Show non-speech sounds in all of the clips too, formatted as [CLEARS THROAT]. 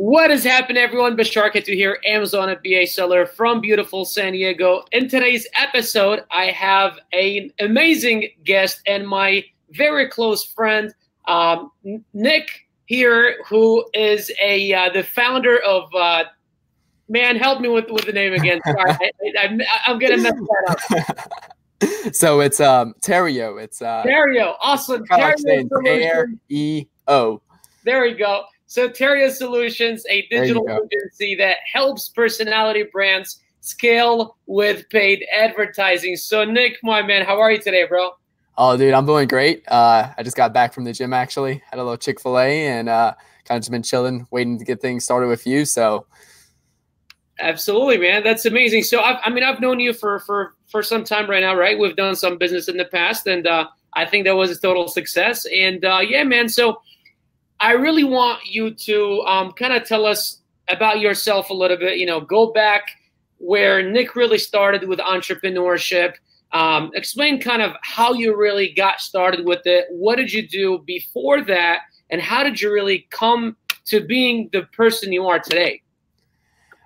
What is happening, everyone? Bashar Katou here, Amazon FBA seller from beautiful San Diego. In today's episode, I have an amazing guest and my very close friend, um, Nick here, who is a uh, the founder of. Uh, man, help me with with the name again. [LAUGHS] Sorry, I, am gonna mess that up. [LAUGHS] so it's um Terrio. It's uh Terrio. Awesome. Terrio. E O. There we go. So Terrio Solutions, a digital agency that helps personality brands scale with paid advertising. So Nick, my man, how are you today, bro? Oh, dude, I'm doing great. Uh, I just got back from the gym actually. Had a little Chick Fil A and uh, kind of just been chilling, waiting to get things started with you. So, absolutely, man, that's amazing. So, I've, i mean, I've known you for for for some time right now, right? We've done some business in the past, and uh, I think that was a total success. And uh, yeah, man. So I really want you to um, kind of tell us about yourself a little bit. You know, go back where Nick really started with entrepreneurship. Um, explain kind of how you really got started with it. What did you do before that? And how did you really come to being the person you are today?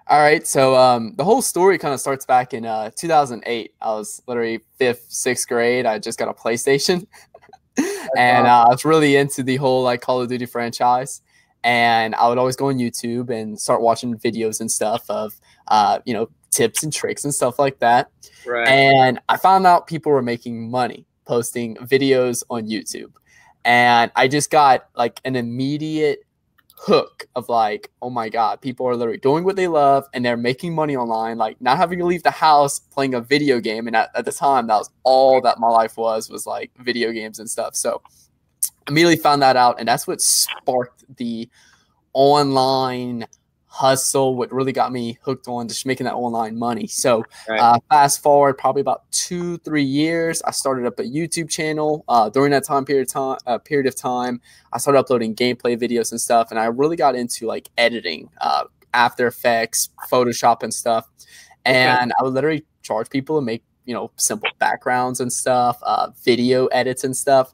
All right. So um, the whole story kind of starts back in uh, 2008. I was literally fifth, sixth grade. I just got a PlayStation. [LAUGHS] and uh, I was really into the whole like Call of Duty franchise. And I would always go on YouTube and start watching videos and stuff of, uh, you know, tips and tricks and stuff like that. Right. And I found out people were making money posting videos on YouTube. And I just got like an immediate hook of like, oh my God, people are literally doing what they love and they're making money online, like not having to leave the house playing a video game. And at, at the time, that was all that my life was, was like video games and stuff. So immediately found that out. And that's what sparked the online hustle, what really got me hooked on just making that online money. So, right. uh, fast forward probably about two, three years, I started up a YouTube channel. Uh, during that time period, time uh, period of time, I started uploading gameplay videos and stuff, and I really got into like editing, uh, After Effects, Photoshop, and stuff. And okay. I would literally charge people and make you know simple backgrounds and stuff, uh, video edits and stuff.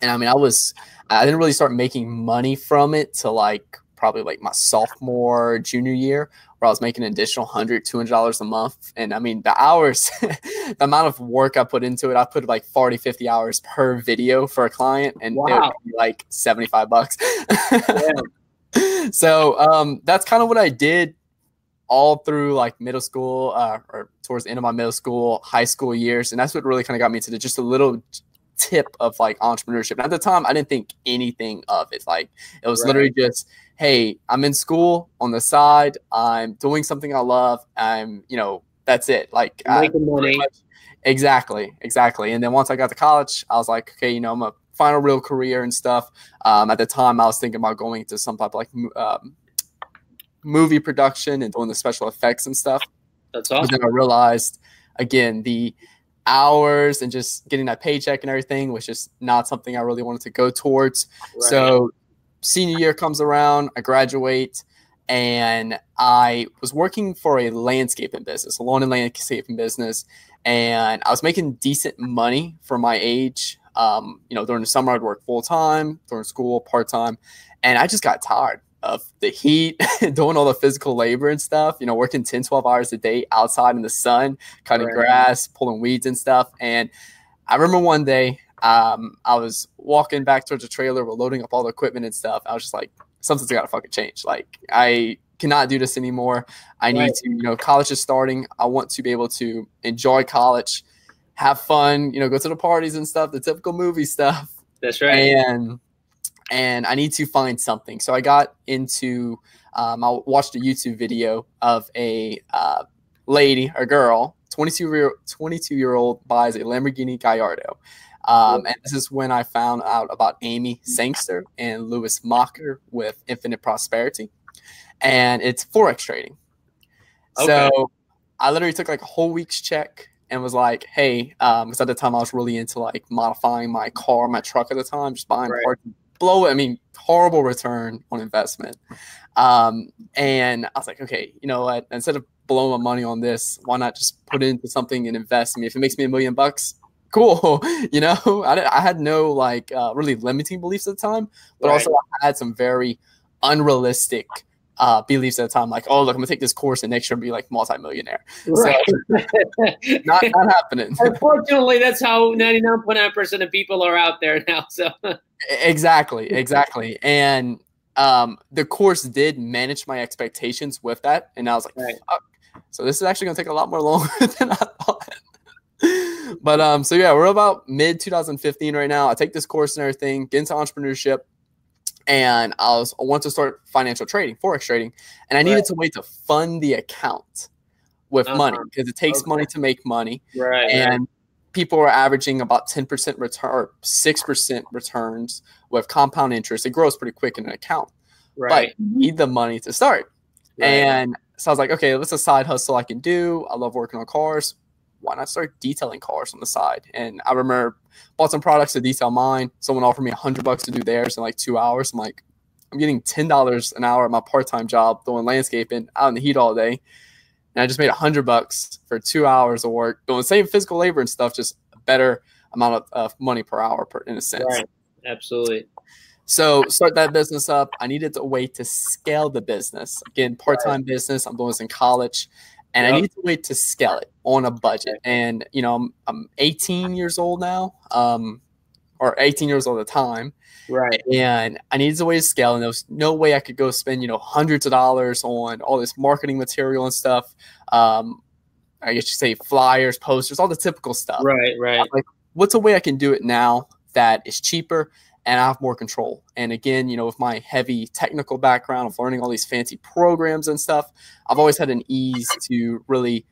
And I mean, I was I didn't really start making money from it to like probably like my sophomore, junior year, where I was making an additional $100, $200 a month. And I mean, the hours, [LAUGHS] the amount of work I put into it, I put like 40, 50 hours per video for a client, and wow. it would be like 75 bucks. [LAUGHS] so um, that's kind of what I did all through like middle school uh, or towards the end of my middle school, high school years. And that's what really kind of got me to the, just a little tip of like entrepreneurship. And at the time, I didn't think anything of it. Like it was right. literally just, hey, I'm in school on the side. I'm doing something I love. I'm, you know, that's it. Like making money. Exactly, exactly. And then once I got to college, I was like, okay, you know, I'm a final real career and stuff. Um, at the time, I was thinking about going to some type of like um, movie production and doing the special effects and stuff. That's awesome. But then I realized again the hours and just getting that paycheck and everything was just not something I really wanted to go towards. Right. So senior year comes around, I graduate, and I was working for a landscaping business, a lawn and landscaping business, and I was making decent money for my age. Um, you know, during the summer I'd work full time, during school part time, and I just got tired of the heat, [LAUGHS] doing all the physical labor and stuff, you know, working 10, 12 hours a day outside in the sun, cutting right. grass, pulling weeds and stuff. And I remember one day um, I was walking back towards the trailer, we're loading up all the equipment and stuff. I was just like, something's got to fucking change. Like, I cannot do this anymore. I need right. to, you know, college is starting. I want to be able to enjoy college, have fun, you know, go to the parties and stuff, the typical movie stuff. That's right. And and I need to find something. So I got into, um, I watched a YouTube video of a uh, lady, a girl, 22 year 22 year old buys a Lamborghini Gallardo. Um, and this is when I found out about Amy Sangster and Lewis Mocker with Infinite Prosperity. And it's Forex trading. Okay. So I literally took like a whole week's check and was like, hey, because um, at the time I was really into like modifying my car, my truck at the time, just buying right. parts, blow it. I mean, horrible return on investment. Um, and I was like, okay, you know what? Instead of blowing my money on this, why not just put it into something and invest? I mean, if it makes me a million bucks, [LAUGHS] cool. [LAUGHS] you know, [LAUGHS] I, I had no like uh, really limiting beliefs at the time, but right. also I had some very unrealistic uh, beliefs at the time, like, oh, look, I'm gonna take this course and next year I'll be like multimillionaire. Right. So, not, not happening. Unfortunately, that's how 99.9% of people are out there now. So exactly, exactly. And um, the course did manage my expectations with that. And I was like, right. so this is actually gonna take a lot more [LAUGHS] longer than I thought. but um, so yeah, we're about mid 2015 right now. I take this course and everything, get into entrepreneurship and I was I want to start financial trading, forex trading, and I needed right. to wait to fund the account with uh-huh. money because it takes okay. money to make money. Right. And people are averaging about 10% return or 6% returns with compound interest. It grows pretty quick in an account. Right. But you need the money to start. Right. And so I was like, okay, what's a side hustle I can do? I love working on cars why not start detailing cars on the side? And I remember bought some products to detail mine. Someone offered me a hundred bucks to do theirs in like two hours. I'm like, I'm getting ten dollars an hour at my part-time job doing landscaping out in the heat all day. And I just made a hundred bucks for two hours of work doing the same physical labor and stuff, just a better amount of, of money per hour per, in a sense. Right. Absolutely. So start that business up. I needed a way to scale the business. Again, part-time right. business. I'm doing this in college and yep. I need to wait to scale it on a budget. And you know, I'm, I'm 18 years old now, um, or 18 years old at the time, right? And I needed a way to scale, and there was no way I could go spend you know hundreds of dollars on all this marketing material and stuff. Um, I guess you say flyers, posters, all the typical stuff. Right, right. Like, what's a way I can do it now that is cheaper and I have more control. And again, you know, with my heavy technical background of learning all these fancy programs and stuff, I've always had an ease to really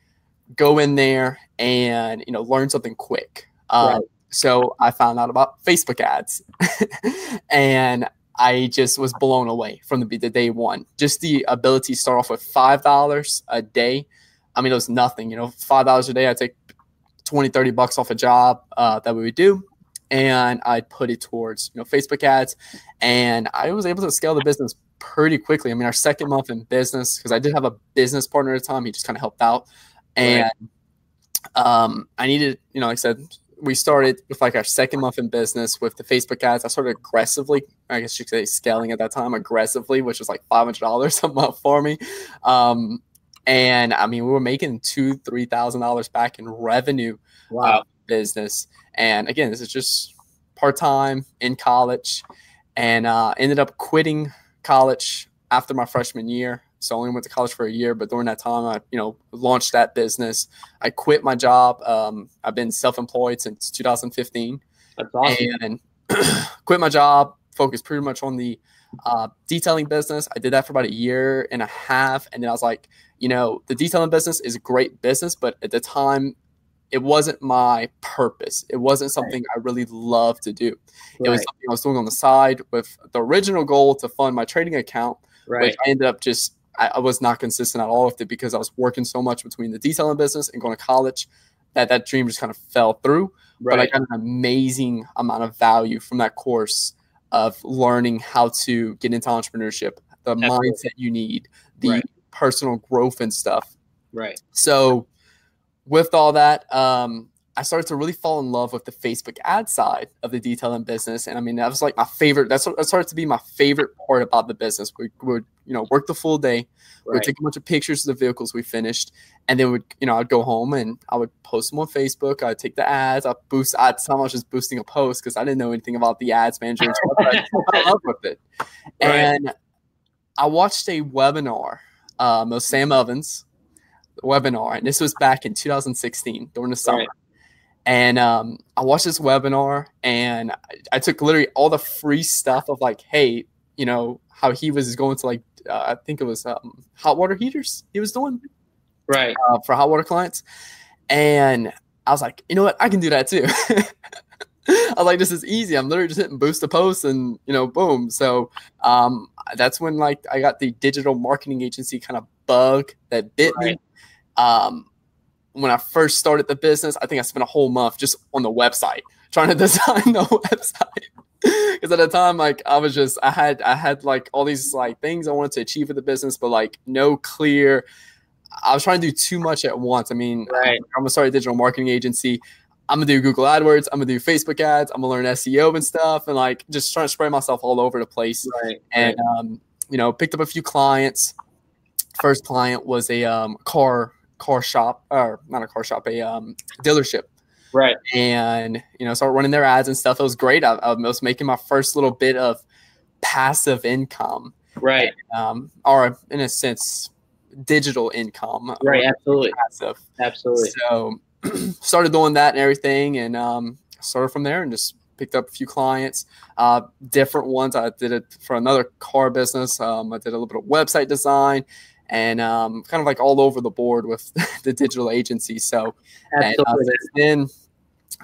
go in there and you know learn something quick. Um, right. So I found out about Facebook ads, [LAUGHS] and I just was blown away from the, the day one. Just the ability to start off with five dollars a day. I mean, it was nothing. You know, five dollars a day. I take 20, 30 bucks off a job uh, that we would do and I put it towards you know Facebook ads, and I was able to scale the business pretty quickly. I mean, our second month in business because I did have a business partner at the time. He just kind of helped out, and right. um, I needed you know like I said. We started with like our second month in business with the Facebook ads. I started aggressively, I guess you could say scaling at that time aggressively, which was like five hundred dollars [LAUGHS] a month for me. Um, and I mean, we were making two, three thousand dollars back in revenue. Wow. Uh, business. And again, this is just part time in college, and uh, ended up quitting college after my freshman year. So I only went to college for a year, but during that time, I you know launched that business. I quit my job. Um, I've been self-employed since 2015. That's awesome. And [CLEARS THROAT] quit my job. Focused pretty much on the uh, detailing business. I did that for about a year and a half, and then I was like, you know, the detailing business is a great business, but at the time, it wasn't my purpose. It wasn't something right. I really loved to do. Right. It was something I was doing on the side with the original goal to fund my trading account, right. which I ended up just I, I, was not consistent at all with it because I was working so much between the detailing business and going to college that that dream just kind of fell through. But I got an amazing amount of value from that course of learning how to get into entrepreneurship, the Absolutely. mindset you need, the personal growth and stuff. Right. So with all that, um, I started to really fall in love with the Facebook ad side of the detailing business. And I mean, that was like my favorite. That's what that started to be my favorite part about the business. We would, you know, work the full day. Right. We'd take a bunch of pictures of the vehicles we finished. And then would, you know, I'd go home and I would post them on Facebook. I'd take the ads. I'd boost, I was just boosting a post because I didn't know anything about the ads manager. I fell love with it. [LAUGHS] Right. And I watched a webinar um, of Sam Ovens webinar, and this was back in 2016 during the summer. Right. And um, I watched this webinar, and I, I, took literally all the free stuff of like, hey, you know, how he was going to like, uh, I think it was um, hot water heaters he was doing, right, uh, for hot water clients. And I was like, you know what, I can do that too. [LAUGHS] I was like, this is easy. I'm literally just hitting boost a post and you know, boom. So um, that's when like I got the digital marketing agency kind of bug that bit right. me um, when I first started the business, I think I spent a whole month just on the website trying to [LAUGHS] design the website. [LAUGHS] Because at the time, like I was just I had I had like all these like things I wanted to achieve with the business, but like no clear. I was trying to do too much at once. I mean, right. I'm gonna start a digital marketing agency. I'm gonna do Google AdWords. I'm gonna do Facebook ads. I'm gonna learn SEO and stuff, and like just trying to spread myself all over the place. Right. And um, you know, picked up a few clients. First client was a um, car car shop, or not a car shop, a um, dealership. Right. And you know, started running their ads and stuff. It was great. I, I was making my first little bit of passive income. Right. Um, or in a sense, digital income. Right. Absolutely. Passive. Absolutely. So [CLEARS THROAT] started doing that and everything, and um, started from there and just picked up a few clients, uh, different ones. I did it for another car business. Um, I did a little bit of website design and um, kind of like all over the board with [LAUGHS] the digital agency. So and, uh, then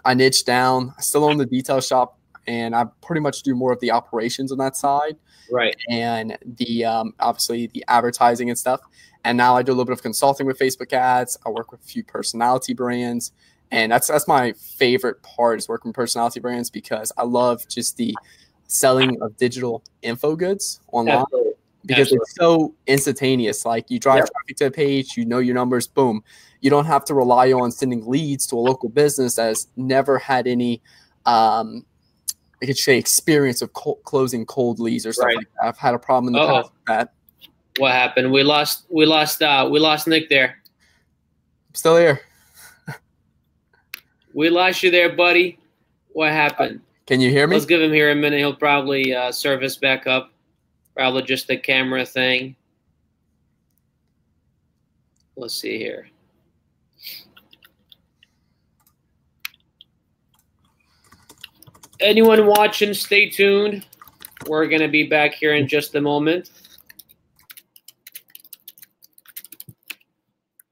I niche down. I still own the detail shop, and I pretty much do more of the operations on that side, right? And the um, obviously the advertising and stuff. And now I do a little bit of consulting with Facebook ads. I work with a few personality brands, and that's that's my favorite part is working with personality brands because I love just the selling of digital info goods online. Absolutely because Absolutely. it's so instantaneous. Like you drive yep. traffic to a page, you know your numbers, boom. You don't have to rely on sending leads to a local business that has never had any, um, I could say, experience of co- closing cold leads or stuff right. like that. I've had a problem in the Uh-oh. past with that. What happened? We lost. We lost. Uh, we lost Nick there. still here. we lost you there, buddy. What happened? Can you hear me? Let's give him here a minute. He'll probably uh, service back up. Probably just the camera thing. Let's see here. Anyone watching, stay tuned. We're going to be back here in just a moment.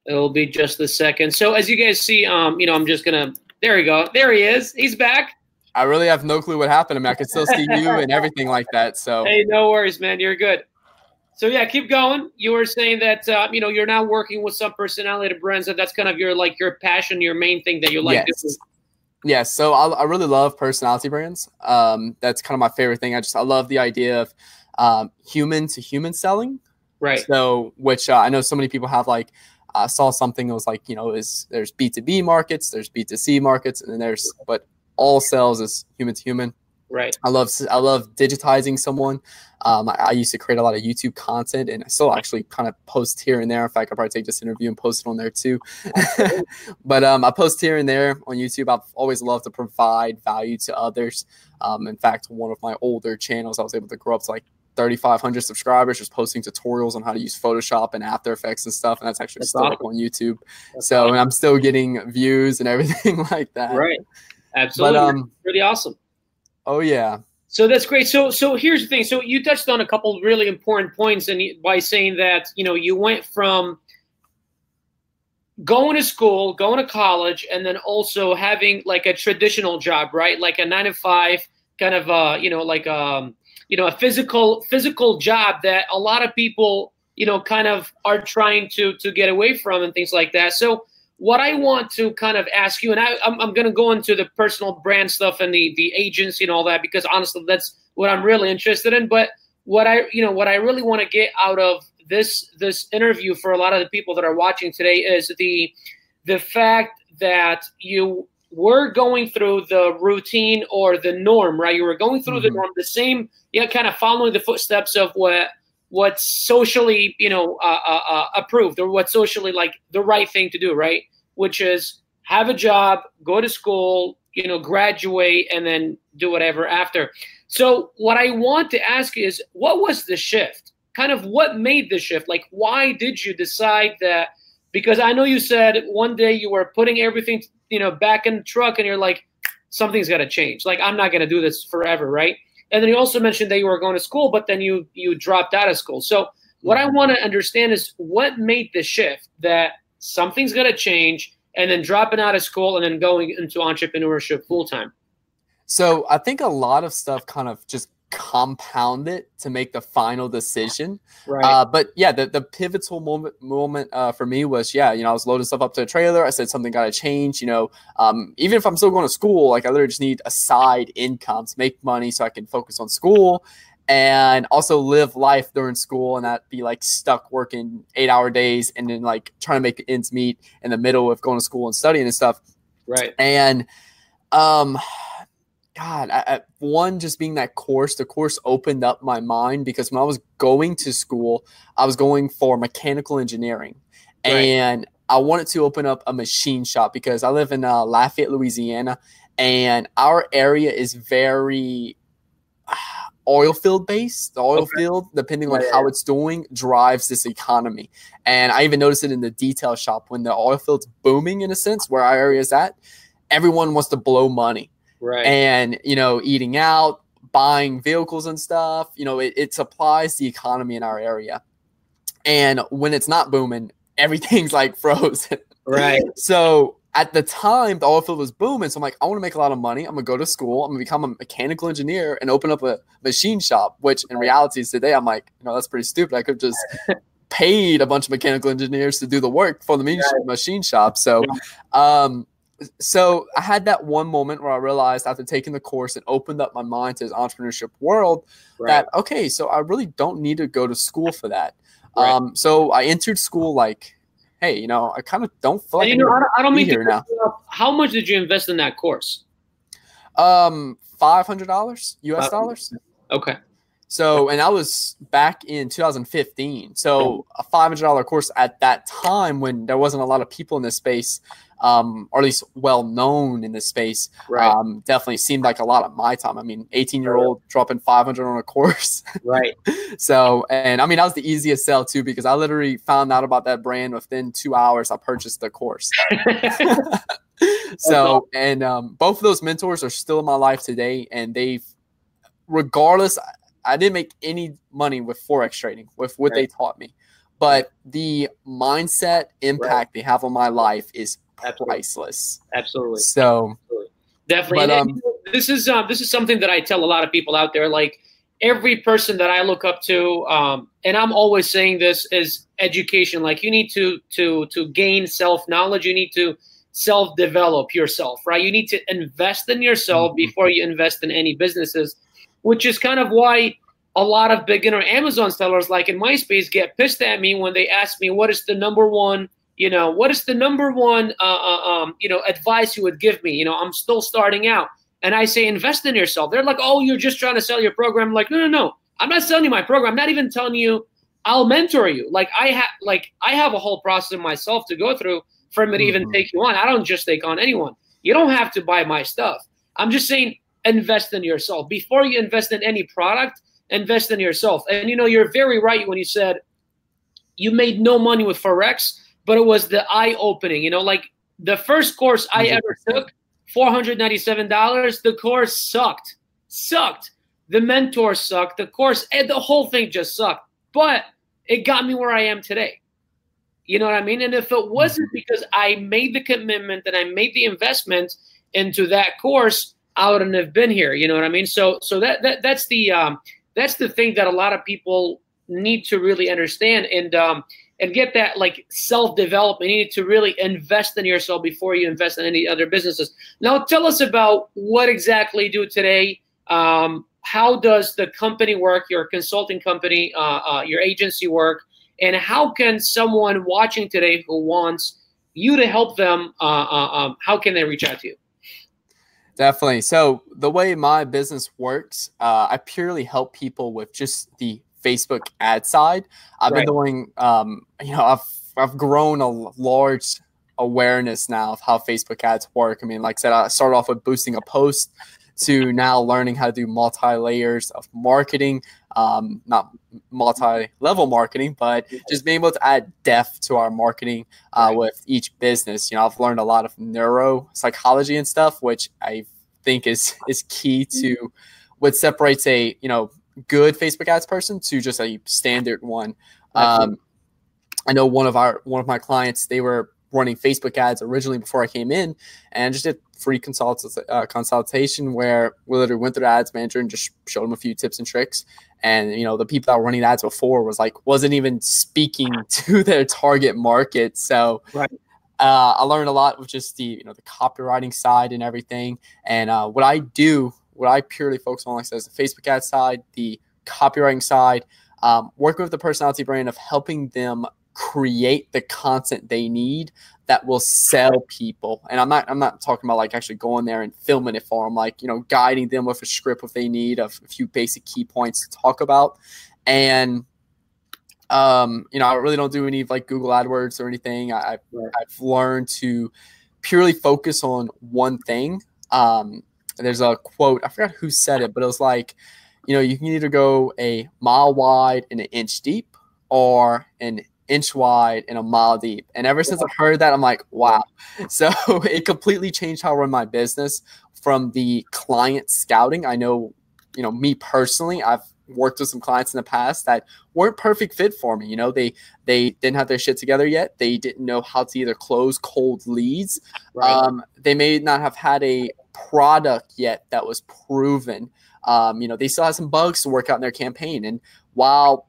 It'll be just a second. So as you guys see, um, you know, I'm just gonna. There we go. There he is. He's back. I really have no clue what happened to me. I can still see you and everything like that. So hey, no worries, man. You're good. So yeah, keep going. You were saying that uh, you know you're now working with some personality brands, and that's kind of your like your passion, your main thing that you like. Yes. Doing. Yes. So I, I, really love personality brands. Um, that's kind of my favorite thing. I just I love the idea of um, human to human selling. Right. So which uh, I know so many people have like I saw something that was like, you know, is there's B2B markets, there's B2C markets, and then there's but all sales is human to human. Right. I love I love digitizing someone. Um, I, I, used to create a lot of YouTube content, and I still actually kind of post here and there. In fact, I'll probably take this interview and post it on there too. [LAUGHS] but um, I post here and there on YouTube. I've always loved to provide value to others. Um, in fact, one of my older channels, I was able to grow up to like 3,500 subscribers, just posting tutorials on how to use Photoshop and After Effects and stuff. And that's actually that's still awesome. up on YouTube. That's so, awesome. and I'm still getting views and [LAUGHS] everything like that. Right. Absolutely. But, um, pretty awesome. Oh, yeah. So that's great. So, so here's the thing. So you touched on a couple really important points, and by saying that, you know, you went from going to school, going to college, and then also having like a traditional job, right? Like a nine to five kind of, uh, you know, like um, you know a physical physical job that a lot of people you know kind of are trying to to get away from and things like that so what i want to kind of ask you and I, i'm, I'm going to go into the personal brand stuff and the the agency and all that because honestly that's what i'm really interested in but what i you know what i really want to get out of this this interview for a lot of the people that are watching today is the the fact that you were going through the routine or the norm, right? You were going through mm-hmm. the norm, the same, yeah, kind of following the footsteps of what what's socially, you know, uh, uh, uh, approved or what's socially like the right thing to do, right? Which is have a job, go to school, you know, graduate, and then do whatever after. So, what I want to ask is, what was the shift? Kind of what made the shift? Like, why did you decide that? Because I know you said one day you were putting everything you know, back in the truck and you're like, something's got to change. Like, I'm not going to do this forever, right? And then you also mentioned that you were going to school, but then you you dropped out of school. So what I mm-hmm. want to understand is what made the shift that something's going to change and then dropping out of school and then going into entrepreneurship full time. So I think a lot of stuff kind of just compound it to make the final decision. Right. Uh, but yeah, the, the pivotal moment moment uh, for me was yeah, you know, I was loading stuff up to a trailer. I said something got to change. You know, um, even if I'm still going to school, like I literally just need a side income to make money so I can focus on school and also live life during school and not be like stuck working eight hour days and then like trying to make ends meet in the middle of going to school and studying and stuff. Right. And um God, I, I, one just being that course, the course opened up my mind because when I was going to school, I was going for mechanical engineering, right. and I wanted to open up a machine shop because I live in uh, Lafayette, Louisiana, and our area is very uh, oil field based. The oil okay. field, depending on yeah, how it's doing, drives this economy. And I even noticed it in the detail shop when the oil field's booming in a sense, where our area is at. Everyone wants to blow money, right? And you know, eating out, buying vehicles and stuff. You know, it, it supplies the economy in our area. And when it's not booming, [LAUGHS] everything's like frozen. Right. [LAUGHS] so at the time, the oil field was booming. So I'm like, I want to make a lot of money. I'm gonna go to school. I'm gonna become a mechanical engineer and open up a machine shop. Which in reality, is today, I'm like, you know, that's pretty stupid. I could just [LAUGHS] paid a bunch of mechanical engineers to do the work for the right. machine shop. So, um, so I had that one moment where I realized after taking the course and opened up my mind to this entrepreneurship world right. that okay, so I really don't need to go to school for that. Right. Um, so I entered school like, hey, you know, I kind of don't feel like you know, I don't, I don't mean here now. How much did you invest in that course? Um, five hundred dollars U.S. dollars. Okay. So, and I was back in 2015. So, a $500 course at that time when there wasn't a lot of people in this space, um, or at least well known in this space, right. um, definitely seemed like a lot of my time. I mean, 18 year old dropping 500 on a course. [LAUGHS] Right. so, and I mean, that was the easiest sell too, because I literally found out about that brand within two hours. I purchased the course. [LAUGHS] [LAUGHS] so, and um, both of those mentors are still in my life today, and they've, regardless, I didn't make any money with forex trading with what right. they taught me, but the mindset impact right. they have on my life is priceless. Absolutely. So Absolutely. definitely. But, um, this is um, this is something that I tell a lot of people out there. Like every person that I look up to, um, and I'm always saying this is education. Like you need to to to gain self knowledge. You need to self develop yourself, right? You need to invest in yourself mm-hmm. before you invest in any businesses which is kind of why a lot of beginner Amazon sellers, like in my space, get pissed at me when they ask me what is the number one, you know, what is the number one, uh, uh, um, you know, advice you would give me. You know, I'm still starting out, and I say invest in yourself. They're like, oh, you're just trying to sell your program. I'm like, no, no, no, I'm not selling you my program. I'm not even telling you I'll mentor you. Like I have, like I have a whole process myself to go through for me to mm-hmm. even take you on. I don't just take on anyone. You don't have to buy my stuff. I'm just saying invest in yourself. Before you invest in any product, invest in yourself. And you know, you're very right when you said you made no money with Forex, but it was the eye opening. You know, like the first course I ever took, $497, the course sucked. Sucked. The mentor sucked. The course, and the whole thing just sucked. But it got me where I am today. You know what I mean? And if it wasn't mm-hmm. because I made the commitment and I made the investment into that course, I wouldn't have been here. You know what I mean? So so that that that's the um, that's the thing that a lot of people need to really understand and um, and get that like self development. You need to really invest in yourself before you invest in any other businesses. Now, tell us about what exactly you do today. Um, how does the company work? Your consulting company, uh, uh, your agency work, and how can someone watching today who wants you to help them? Uh, uh um, how can they reach out to you? Definitely. So the way my business works, uh, I purely help people with just the Facebook ad side. I've right. been doing, um, you know, I've I've grown a large awareness now of how Facebook ads work. I mean, like I said, I started off with boosting a post to now learning how to do multi layers of marketing, um, not multi level marketing, but just being able to add depth to our marketing uh, right. with each business. You know, I've learned a lot of neuro psychology and stuff, which I think is is key to what separates a you know good Facebook ads person to just a standard one. Um, I know one of our one of my clients they were running Facebook ads originally before I came in, and just did free consult uh, consultation where we literally went through the ads manager and just showed them a few tips and tricks. And you know, the people that were running ads before was like wasn't even speaking [LAUGHS] to their target market. So right. uh, I learned a lot with just the you know the copywriting side and everything. And uh, what I do, what I purely focus on, like I said, is the Facebook ad side, the copywriting side, um, working with the personality brand of helping them create the content they need that will sell people. And I'm not I'm not talking about like actually going there and filming it for them, like you know, guiding them with a script if they need of a few basic key points to talk about. And um, you know, I really don't do any like Google AdWords or anything. I, right. I've learned to purely focus on one thing. Um, there's a quote, I forgot who said it, but it was like, you know, you can either go a mile wide and an inch deep or an inch wide and a mile deep. And ever since I've heard that, I'm like, wow. [LAUGHS] So it completely changed how I run my business from the client scouting. I know, you know, me personally, I've worked with some clients in the past that weren't perfect fit for me. You know, they they didn't have their shit together yet. They didn't know how to either close cold leads. Right. Um, they may not have had a product yet that was proven. Um, you know, they still have some bugs to work out in their campaign. And while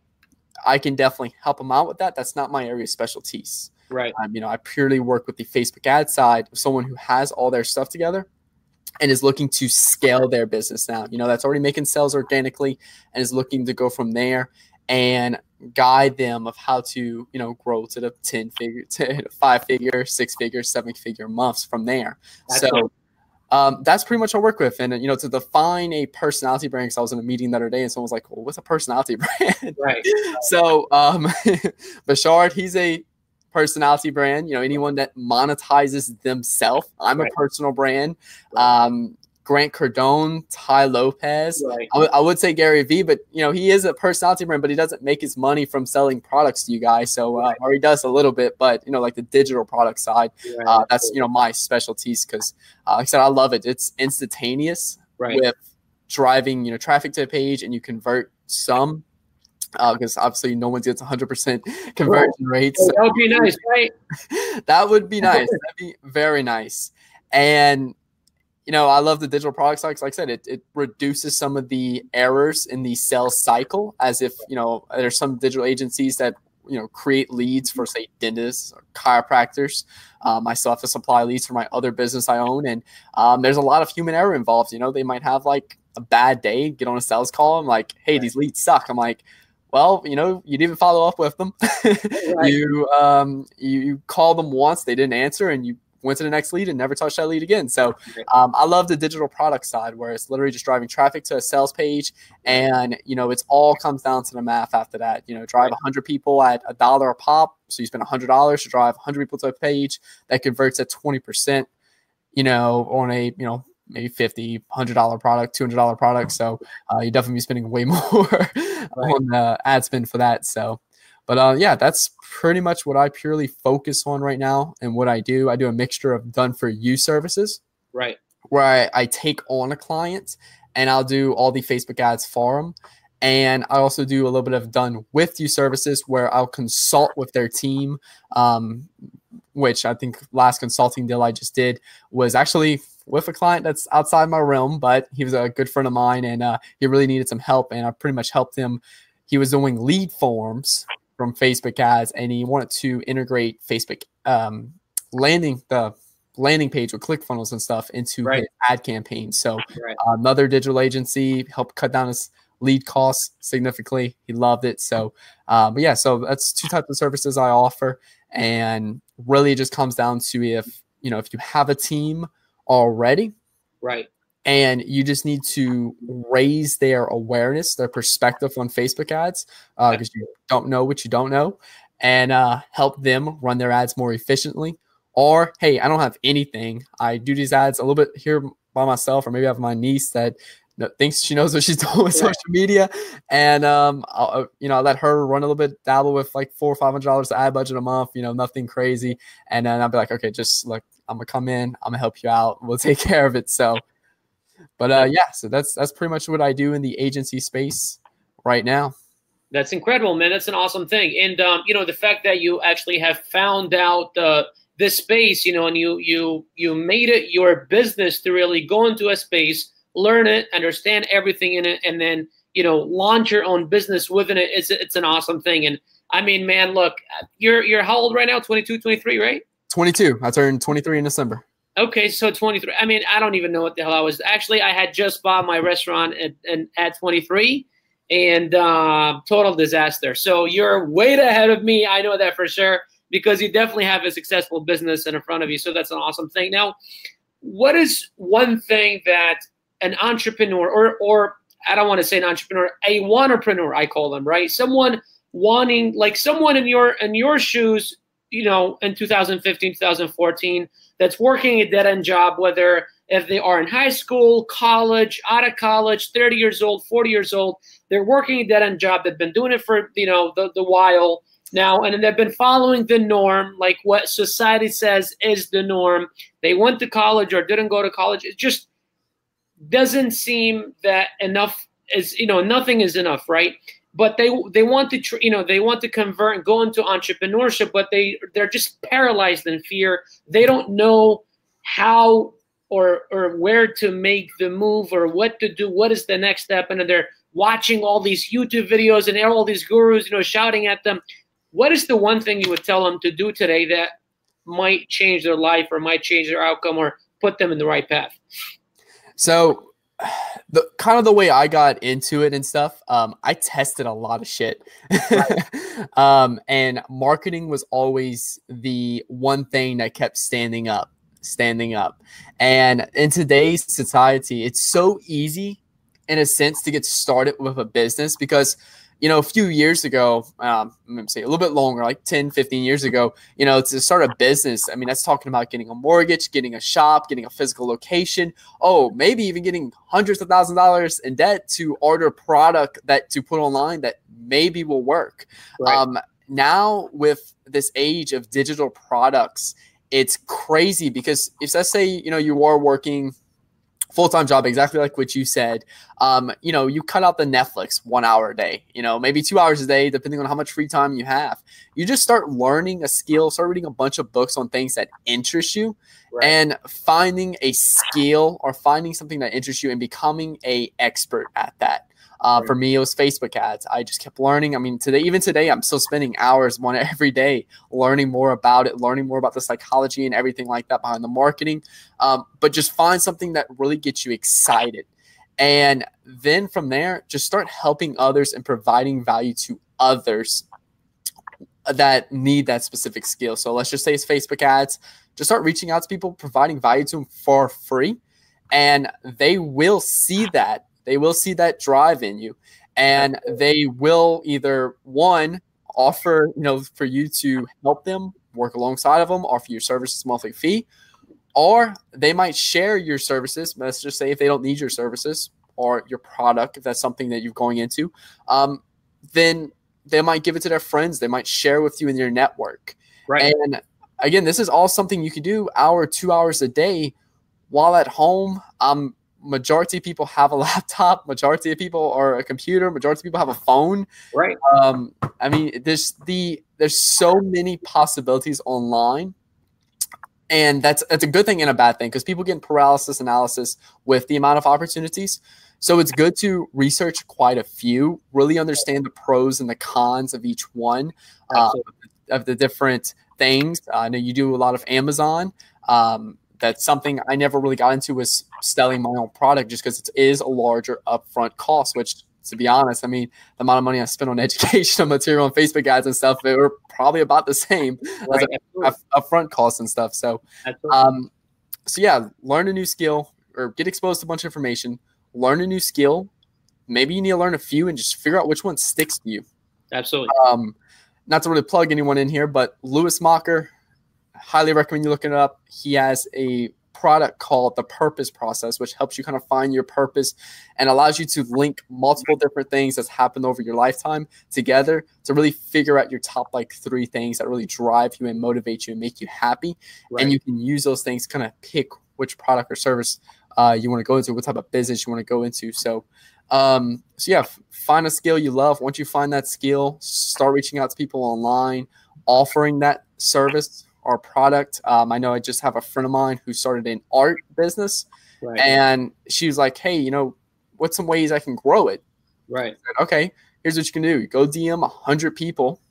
I can definitely help them out with that, that's not my area of specialties. Right. Um, you know, I purely work with the Facebook ad side of someone who has all their stuff together and is looking to scale their business now. You know, that's already making sales organically and is looking to go from there and guide them of how to, you know, grow to the 10 figure, [LAUGHS] to five figure, six figure, seven figure months from there. That's so um, that's pretty much what I work with. And, you know, to define a personality brand, because I was in a meeting the other day and someone was like, well, what's a personality [LAUGHS] brand? Right. so um, [LAUGHS] Bashar, he's a personality brand. You know, anyone that monetizes themselves. I'm right. a personal brand. Um, Grant Cardone, Tai Lopez. Right. I, would say Gary Vee, but you know he is a personality brand, but he doesn't make his money from selling products to you guys. So, uh, right. or he does a little bit, but you know, like the digital product side, right. uh, that's you know my specialties because, uh, like I said, I love it. It's instantaneous with driving you know traffic to a page, and you convert some because uh, obviously no one gets 100% [LAUGHS] conversion rates. that would be nice, right? [LAUGHS] that would be [LAUGHS] nice. That'd be very nice. And you know, I love the digital products. Like, like I said, it, it reduces some of the errors in the sales cycle as if, you know, there's some digital agencies that, you know, create leads for say dentists or chiropractors. Um, I still have to supply leads for my other business I own. And um, there's a lot of human error involved. You know, they might have like a bad day, get on a sales call. I'm like, hey, these leads suck. I'm like, well, you know, you didn't follow up with them. [LAUGHS] right. You um, you, you called them once, they didn't answer, and you went to the next lead and never touched that lead again. So um, I love the digital product side where it's literally just driving traffic to a sales page, and you know, it's all comes down to the math after that. You know, drive 100 people at a dollar a pop, so you spend $100 to drive 100 people to a page that converts at 20 percent. You know, on a you know maybe 50 $100 product $200 product so uh, you definitely be spending way [LAUGHS] more on the ad spend for that so but uh, yeah that's pretty much what i purely focus on right now and what i do i do a mixture of done for you services right where I, I take on a client and i'll do all the facebook ads for them and I also do a little bit of done with you services where I'll consult with their team, um, which I think last consulting deal I just did was actually with a client that's outside my realm, but he was a good friend of mine and uh, he really needed some help. And I pretty much helped him. He was doing lead forms from Facebook ads and he wanted to integrate Facebook um, landing the landing page with ClickFunnels and stuff into right. his ad campaign. So right. uh, another digital agency helped cut down his lead costs significantly. He loved it. So, uh, but yeah, so that's two types of services I offer. And really it just comes down to if, you know, if you have a team already. Right. And you just need to raise their awareness, their perspective on Facebook ads, because uh, you don't know what you don't know, and uh, help them run their ads more efficiently. Or, hey, I don't have anything. I do these ads a little bit here by myself, or maybe I have my niece that thinks she knows what she's [LAUGHS] doing with social media, and um, I'll, uh, you know, I let her run a little bit, dabble with like four or five hundred dollars ad budget a month, you know, nothing crazy, and then I'll be like, okay, just look, I'm gonna come in. I'm gonna help you out. We'll [LAUGHS] take care of it. So, but uh, yeah, so that's that's pretty much what I do in the agency space right now. That's incredible, man. That's an awesome thing. And um, you know, the fact that you actually have found out uh, this space, you know, and you you you made it your business to really go into a space, learn it, understand everything in it, and then you know, launch your own business within it. It's it's an awesome thing. And I mean, man, look, you're you're how old right now? 22, 23, right? 22. I turned 23 in December. Okay, so 23. I mean, I don't even know what the hell I was. Actually, I had just bought my restaurant at, at, at 23 and uh, total disaster. So you're way ahead of me. I know that for sure. because you definitely have a successful business in front of you. So that's an awesome thing. Now, what is one thing that an entrepreneur or or I don't want to say an entrepreneur, a entrepreneur, I call them, right? Someone wanting like someone in your in your shoes, you know, in 2015, 2014, that's working a dead end job, whether if they are in high school, college, out of college, 30 years old, 40 years old, they're working a dead end job. They've been doing it for, you know, the, the while now, and they've been following the norm, like what society says is the norm. They went to college or didn't go to college. It just doesn't seem that enough is, you know, nothing is enough, right? But they they want to, you know, they want to convert and go into entrepreneurship, but they they're just paralyzed in fear. They don't know how or or where to make the move or what to do. What is the next step? And they're watching all these YouTube videos and all these gurus, you know, shouting at them. What is the one thing you would tell them to do today that might change their life or might change their outcome or put them in the right path? So, [SIGHS] the kind of the way I got into it and stuff, um, I tested a lot of shit. [LAUGHS] um, and marketing was always the one thing that kept standing up, standing up. And in today's society, it's so easy in a sense to get started with a business because you know, a few years ago, um, I'm going to say a little bit longer, like 10, 15 years ago, you know, to start a business, I mean, that's talking about getting a mortgage, getting a shop, getting a physical location. Oh, maybe even getting hundreds of thousands of dollars in debt to order product that to put online that maybe will work. Right. Um, now, with this age of digital products, it's crazy because if let's say, you know, you are working full-time job exactly like what you said. Um, you know you cut out the netflix one hour a day you know maybe two hours a day depending on how much free time you have. You just start learning a skill start reading a bunch of books on things that interest you right. and finding a skill or finding something that interests you and becoming a expert at that uh, right. For me, it was Facebook ads. I just kept learning. I mean, today, even today, I'm still spending hours one [LAUGHS] every day learning more about it, learning more about the psychology and everything like that behind the marketing. Um, but just find something that really gets you excited. And then from there, just start helping others and providing value to others that need that specific skill. So let's just say it's Facebook ads. Just start reaching out to people, providing value to them for free. And they will see that they will see that drive in you and they will either one offer, you know, for you to help them work alongside of them, offer your services monthly fee, or they might share your services. Let's just say if they don't need your services or your product, if that's something that you're going into, um, then they might give it to their friends. They might share with you in your network. Right. And again, this is all something you can do hour, two hours a day while at home. Um, majority of people have a [LAUGHS] laptop majority of people are a computer majority of people have a phone. Right. Um i mean there's the there's so many possibilities online and that's that's a good thing and a bad thing because people get paralysis analysis with the amount of opportunities. So it's good to research quite a few really understand the pros and the cons of each one uh, of the different things. I know you do a lot of amazon. Um, that's something I never really got into was selling my own product just because it is a larger upfront cost, which to be honest, I mean, the amount of money I spent on [LAUGHS] educational material and Facebook ads and stuff, they were probably about the same [LAUGHS] right. as upfront costs and stuff. So, um, so yeah, learn a new skill or get exposed to a bunch of information, learn a new skill. Maybe you need to learn a few and just figure out which one sticks to you. Absolutely. Um, not to really plug anyone in here, but Lewis Mocker, highly recommend you looking it up. He has a product called the purpose process, which helps you kind of find your purpose and allows you to link multiple different things that's happened over your lifetime together to really figure out your top like three things that really drive you and motivate you and make you happy. Right. And you can use those things kind of pick which product or service uh, you want to go into, what type of business you want to go into. So, um, so yeah, find a skill you love. Once you find that skill, start reaching out to people online, offering that service our product. Um, I know I just have a friend of mine who started an art business, right. and she was like, "Hey, you know, what's some ways I can grow it?" Right. Said, okay, here's what you can do: go DM hundred people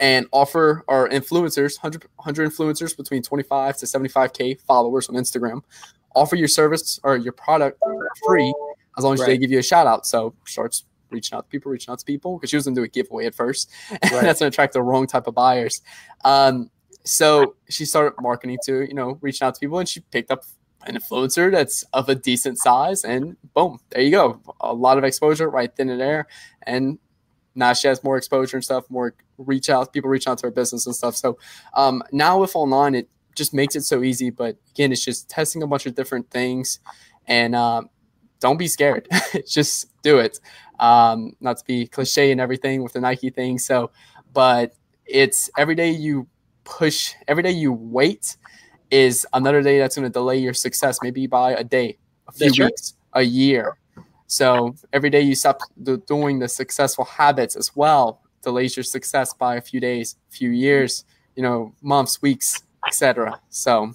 and offer our influencers 100, 100 influencers between 25 to 75k followers on Instagram. Offer your service or your product free as long as right. they give you a shout out. So starts reaching out to people, reaching out to people because she was going to do a giveaway at first. And [LAUGHS] right. that's going to attract the wrong type of buyers. Um, so she started marketing to, you know, reaching out to people and she picked up an influencer that's of a decent size and boom, there you go. A lot of exposure right then and there. And now she has more exposure and stuff, more reach out, people reach out to her business and stuff. So um, now with online, it just makes it so easy. But again, it's just testing a bunch of different things and um, don't be scared. [LAUGHS] just do it. Um, not to be cliche and everything with the Nike thing. So, but it's every day you push, every day you wait is another day that's going to delay your success, maybe by a day, a few that's weeks, right. a year. So every day you stop doing the successful habits as well delays your success by a few days, few years, you know, months, weeks, etc. So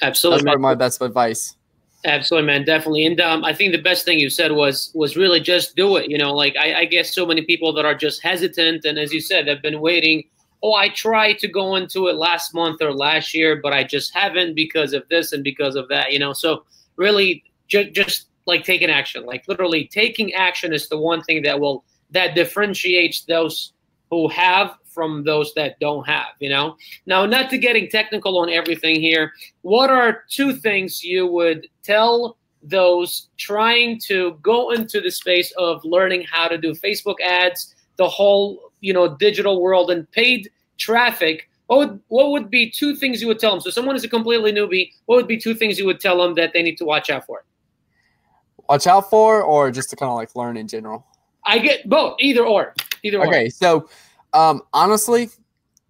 absolutely, that's my best advice. Absolutely, man, definitely. And um, I think the best thing you said was was really just do it. You know, like I, I guess so many people that are just hesitant, and as you said, they've been waiting. Oh, I tried to go into it last month or last year, but I just haven't because of this and because of that. You know, so really, ju- just like taking action, like literally taking action is the one thing that will that differentiates those who have from those that don't have, you know? Now, not to getting technical on everything here, what are two things you would tell those trying to go into the space of learning how to do Facebook ads, the whole, you know, digital world and paid traffic? What would, what would be two things you would tell them? So someone is a completely newbie, what would be two things you would tell them that they need to watch out for? Watch out for or just to kind of like learn in general? I get both, either or. Either okay, or. so um, honestly,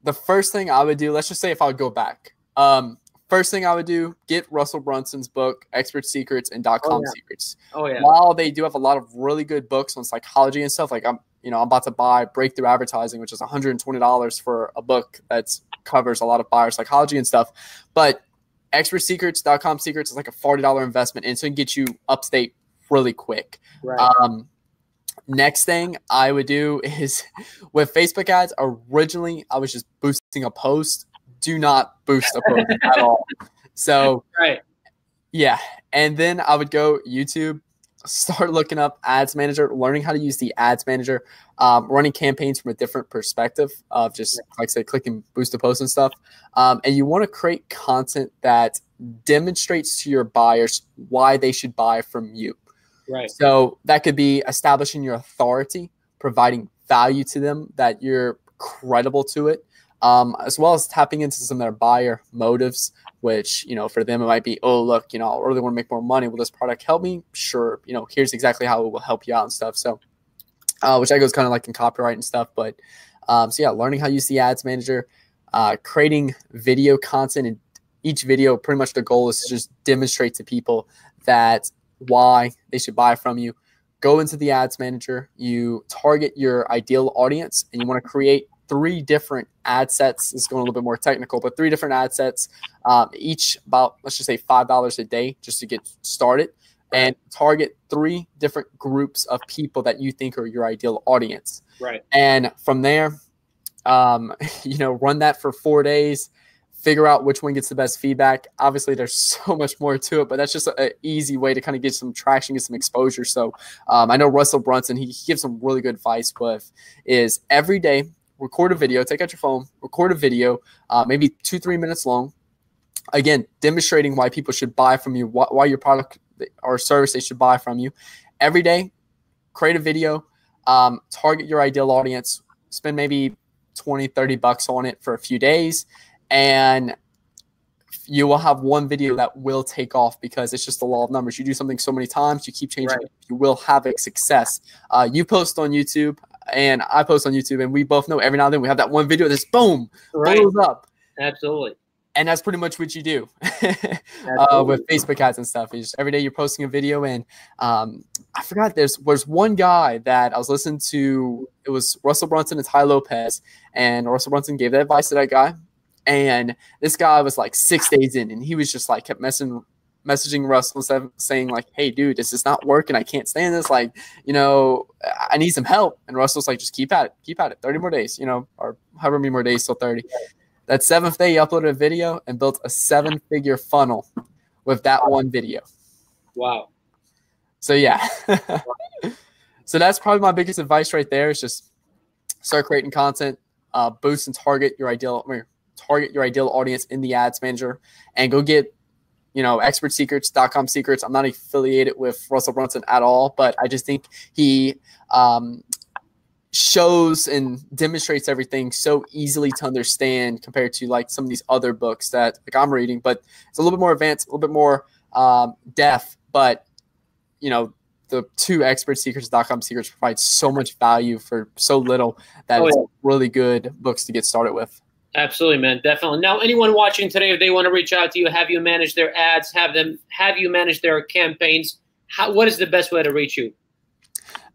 the first thing I would do, let's just say if I would go back, um, first thing I would do, get Russell Brunson's book, Expert Secrets and Dot Com oh, yeah. Secrets. Oh yeah. While they do have a lot of really good books on psychology and stuff, like I'm, you know, I'm about to buy Breakthrough Advertising, which is $120 for a book that covers a lot of buyer psychology and stuff. But Expert Secrets DotCom Secrets is like a $40 investment and so it can get you upstate really quick. Right. Um, Next thing I would do [LAUGHS] is with Facebook ads, originally I was just boosting a post. Do not boost a post at all. [LAUGHS] So, right. Yeah. And then I would go YouTube, start looking up ads manager, learning how to use the ads manager, um, running campaigns from a different perspective of just, like I say, clicking boost a post and stuff. Um, and you want to create content that demonstrates to your buyers why they should buy from you. Right. So that could be establishing your authority, providing value to them that you're credible to it, um, as well as tapping into some of their buyer motives, which, you know, for them, it might be, oh, look, you know, I really want to make more money. Will this product help me? Sure. You know, here's exactly how it will help you out and stuff. So, uh, which I goes kind of like in copyright and stuff. But um, so, yeah, learning how to use the ads manager, uh, creating video content and each video, pretty much the goal is to just demonstrate to people that why they should buy from you. Go into the ads manager, you target your ideal audience, and you want to create three different ad sets. Is going a little bit more technical, but three different ad sets, um, each about, let's just say $5 a day just to get started. And target three different groups of people that you think are your ideal audience. Right. And from there, um, [LAUGHS] you know, run that for four days figure out which one gets the best feedback. Obviously, there's [LAUGHS] so much more to it, but that's just an easy way to kind of get some traction, get some exposure. So um, I know Russell Brunson, he, he gives some really good advice, but is every day record a video, take out your phone, record a video, uh, maybe two, three minutes long. Again, demonstrating why people should buy from you, why, why your product or service they should buy from you. Every day, create a video, um, target your ideal audience, spend maybe 20, 30 bucks on it for a few days and you will have one video that will take off because it's just the law of numbers. You do something so many times, you keep changing right. it, you will have a success. Uh, you post on YouTube, and I post on YouTube, and we both know every now and then we have that one video that's boom, right. blows up. Absolutely. And that's pretty much what you do [LAUGHS] uh, with Facebook ads and stuff. Is every day you're posting a video, and um, I forgot there's was one guy that I was listening to. It was Russell Brunson and Tai Lopez, and Russell Brunson gave that advice to that guy and this guy was like six days in, and he was just like kept messing, messaging Russell instead of saying like, "Hey, dude, this is not working. I can't stand this. Like, you know, I need some help." And Russell's like, "Just keep at it. Keep at it. Thirty more days. You know, or however many more days till 30. That seventh day, he uploaded a video and built a seven-figure funnel with that one video. Wow. So yeah. [LAUGHS] so that's probably my biggest advice right there is just start creating content, uh, boost and target your ideal, I mean, target your ideal audience in the ads manager and go get you know, Expert Secrets DotCom Secrets. I'm not affiliated with Russell Brunson at all, but I just think he um, shows and demonstrates everything so easily to understand compared to like some of these other books that like I'm reading, but it's a little bit more advanced, a little bit more um, depth, but you know, the two Expert Secrets DotCom Secrets provide so much value for so little that oh, yeah. it's really good books to get started with. Absolutely, man. Definitely. Now, anyone watching today, if they want to reach out to you, have you manage their ads, have them, have you manage their campaigns? How, what is the best way to reach you?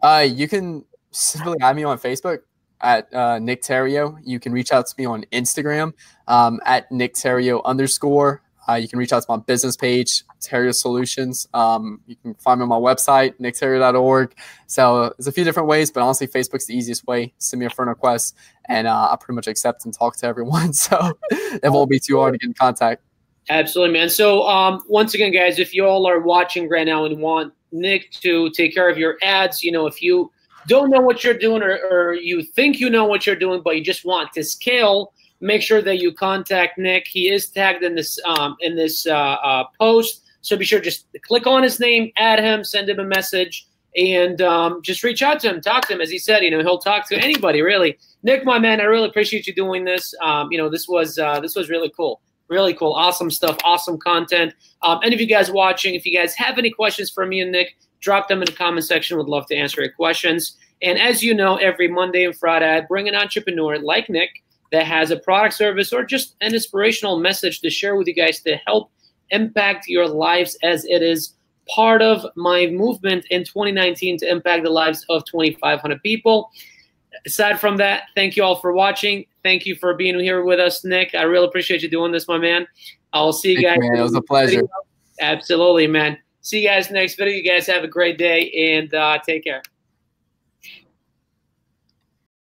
Uh, you can simply add me on Facebook at uh, Nick Theriault. You can reach out to me on Instagram um, at Nick Theriault underscore. Uh, you can reach out to my business page, Theriault Solutions. Um, you can find me on my website, nicktheriault.org. So there's a few different ways, but honestly, Facebook's the easiest way. Send me a friend request, and uh, I pretty much accept and talk to everyone. [LAUGHS] So it won't be too hard to get in contact. Absolutely, man. So um, once again, guys, if you all are watching right now and want Nick to take care of your ads, you know, if you don't know what you're doing or, or you think you know what you're doing, but you just want to scale – make sure that you contact Nick. He is tagged in this um, in this uh, uh, post, so be sure just click on his name, add him, send him a message, and um, just reach out to him, talk to him. As he said, you know, he'll talk to anybody really. Nick, my man, I really appreciate you doing this. Um, you know, this was uh, this was really cool. Really cool, awesome stuff, awesome content. Um, any of you guys watching, if you guys have any questions for me and Nick, drop them in the comment section. Would love to answer your questions. And as you know, every Monday and Friday, I bring an entrepreneur like Nick that has a product service or just an inspirational message to share with you guys to help impact your lives as it is part of my movement in 2019 to impact the lives of 2,500 people. Aside from that, thank you all for watching. Thank you for being here with us, Nick. I really appreciate you doing this, my man. I'll see you guys. Man, it was a pleasure. Absolutely, man. See you guys next video. You guys have a great day and uh, take care.